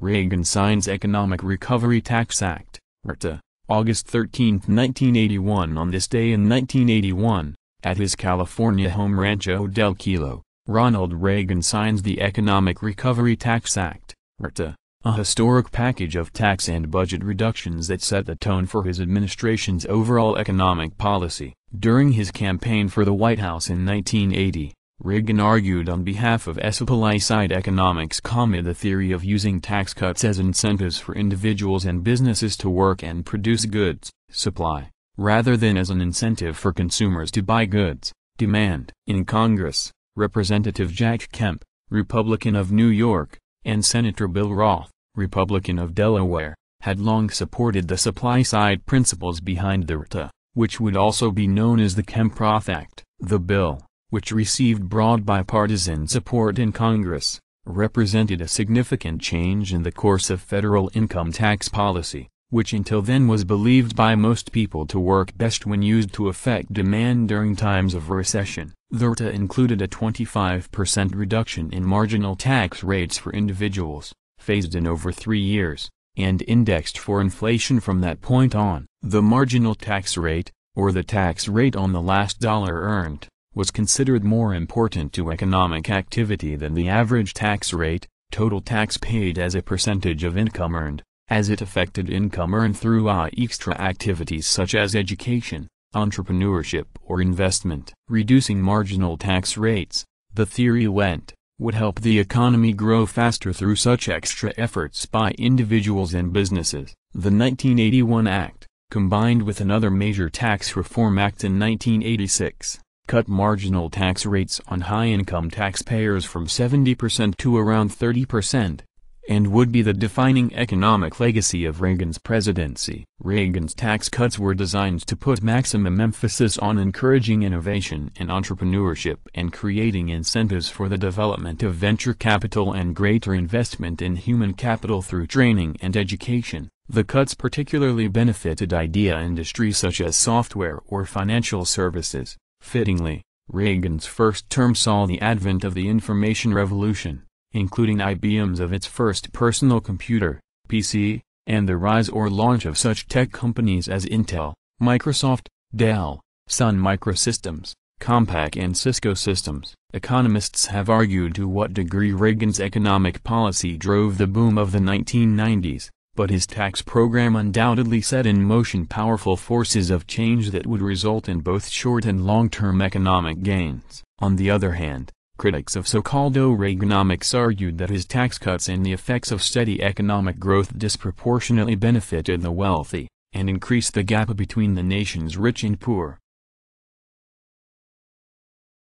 Reagan signs Economic Recovery Tax Act, ERTA, August 13, 1981 On this day in 1981, at his California home Rancho del Cielo, Ronald Reagan signs the Economic Recovery Tax Act, ERTA, a historic package of tax and budget reductions that set the tone for his administration's overall economic policy. During his campaign for the White House in 1980, Reagan argued on behalf of supply-side economics, the theory of using tax cuts as incentives for individuals and businesses to work and produce goods, supply, rather than as an incentive for consumers to buy goods, demand. In Congress, Representative Jack Kemp, Republican of New York, and Senator Bill Roth, Republican of Delaware, had long supported the supply-side principles behind the ERTA, which would also be known as the Kemp-Roth Act. The bill, which received broad bipartisan support in Congress, represented a significant change in the course of federal income tax policy, which until then was believed by most people to work best when used to affect demand during times of recession. The ERTA included a 25% reduction in marginal tax rates for individuals, phased in over three years, and indexed for inflation from that point on. The marginal tax rate, or the tax rate on the last dollar earned, was considered more important to economic activity than the average tax rate, total tax paid as a percentage of income earned, as it affected income earned through uh, extra activities such as education, entrepreneurship or investment. Reducing marginal tax rates, the theory went, would help the economy grow faster through such extra efforts by individuals and businesses. The 1981 Act, combined with another major tax reform act in 1986, cut marginal tax rates on high-income taxpayers from 70% to around 30%, and would be the defining economic legacy of Reagan's presidency. Reagan's tax cuts were designed to put maximum emphasis on encouraging innovation and entrepreneurship and creating incentives for the development of venture capital and greater investment in human capital through training and education. The cuts particularly benefited idea industries such as software or financial services. Fittingly, Reagan's first term saw the advent of the information revolution including IBM's of its first personal computer, PC, and the rise or launch of such tech companies as Intel, Microsoft, Dell, Sun Microsystems, Compaq and Cisco Systems. Economists have argued to what degree Reagan's economic policy drove the boom of the 1990s, but his tax program undoubtedly set in motion powerful forces of change that would result in both short and long-term economic gains. On the other hand, Critics of so-called Reaganomics argued that his tax cuts and the effects of steady economic growth disproportionately benefited the wealthy, and increased the gap between the nation's rich and poor.